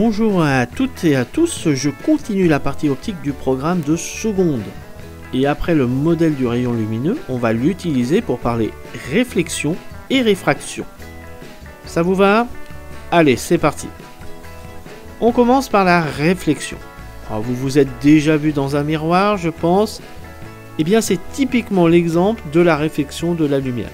Bonjour à toutes et à tous, je continue la partie optique du programme de seconde. Et après le modèle du rayon lumineux, on va l'utiliser pour parler réflexion et réfraction. Ça vous va? Allez, c'est parti. On commence par la réflexion. Alors, vous vous êtes déjà vu dans un miroir, je pense? Eh bien, c'est typiquement l'exemple de la réflexion de la lumière.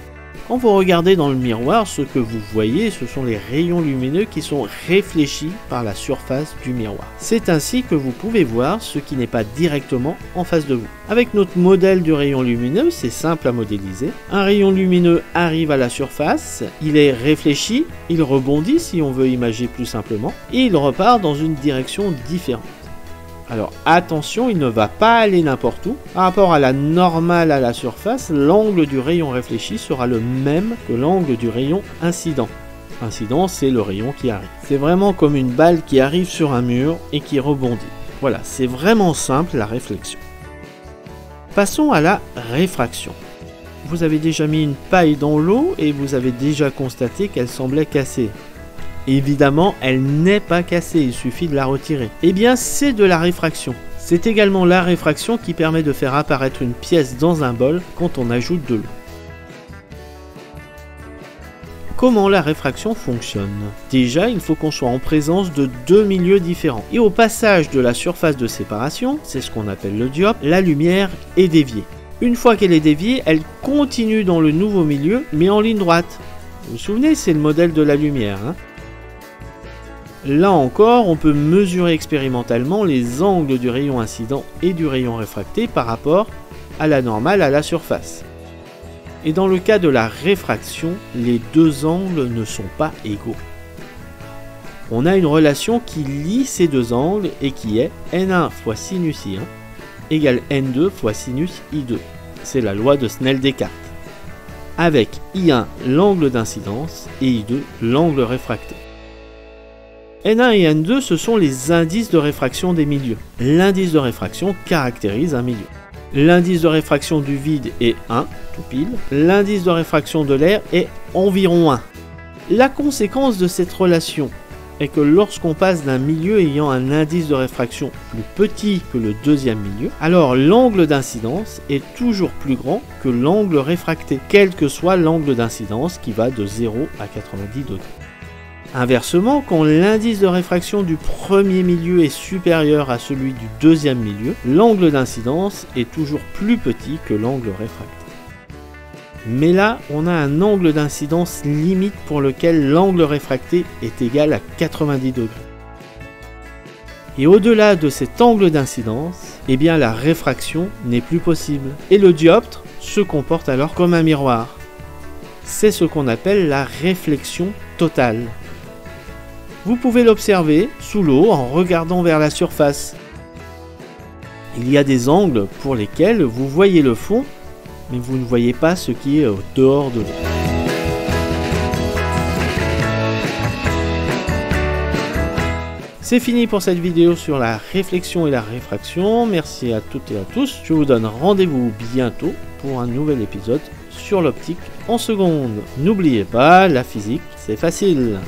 Quand vous regardez dans le miroir, ce que vous voyez, ce sont les rayons lumineux qui sont réfléchis par la surface du miroir. C'est ainsi que vous pouvez voir ce qui n'est pas directement en face de vous. Avec notre modèle du rayon lumineux, c'est simple à modéliser. Un rayon lumineux arrive à la surface, il est réfléchi, il rebondit si on veut imager plus simplement, et il repart dans une direction différente. Alors attention, il ne va pas aller n'importe où. Par rapport à la normale à la surface, l'angle du rayon réfléchi sera le même que l'angle du rayon incident. Incident, c'est le rayon qui arrive. C'est vraiment comme une balle qui arrive sur un mur et qui rebondit. Voilà, c'est vraiment simple la réflexion. Passons à la réfraction. Vous avez déjà mis une paille dans l'eau et vous avez déjà constaté qu'elle semblait cassée. Évidemment, elle n'est pas cassée, il suffit de la retirer. Eh bien, c'est de la réfraction. C'est également la réfraction qui permet de faire apparaître une pièce dans un bol quand on ajoute de l'eau. Comment la réfraction fonctionne? Déjà, il faut qu'on soit en présence de deux milieux différents. Et au passage de la surface de séparation, c'est ce qu'on appelle le dioptre, la lumière est déviée. Une fois qu'elle est déviée, elle continue dans le nouveau milieu, mais en ligne droite. Vous vous souvenez, c'est le modèle de la lumière. Hein? Là encore, on peut mesurer expérimentalement les angles du rayon incident et du rayon réfracté par rapport à la normale à la surface. Et dans le cas de la réfraction, les deux angles ne sont pas égaux. On a une relation qui lie ces deux angles et qui est n1 fois sinus i1 égale n2 fois sinus i2. C'est la loi de Snell-Descartes. Avec i1 l'angle d'incidence et i2 l'angle réfracté. N1 et N2, ce sont les indices de réfraction des milieux. L'indice de réfraction caractérise un milieu. L'indice de réfraction du vide est 1, tout pile. L'indice de réfraction de l'air est environ 1. La conséquence de cette relation est que lorsqu'on passe d'un milieu ayant un indice de réfraction plus petit que le deuxième milieu, alors l'angle d'incidence est toujours plus grand que l'angle réfracté, quel que soit l'angle d'incidence qui va de 0 à 90 degrés. Inversement, quand l'indice de réfraction du premier milieu est supérieur à celui du deuxième milieu, l'angle d'incidence est toujours plus petit que l'angle réfracté. Mais là, on a un angle d'incidence limite pour lequel l'angle réfracté est égal à 90 degrés. Et au-delà de cet angle d'incidence, eh bien la réfraction n'est plus possible. Et le dioptre se comporte alors comme un miroir. C'est ce qu'on appelle la réflexion totale. Vous pouvez l'observer sous l'eau en regardant vers la surface. Il y a des angles pour lesquels vous voyez le fond, mais vous ne voyez pas ce qui est au dehors de l'eau. C'est fini pour cette vidéo sur la réflexion et la réfraction. Merci à toutes et à tous. Je vous donne rendez-vous bientôt pour un nouvel épisode sur l'optique en seconde. N'oubliez pas, la physique, c'est facile.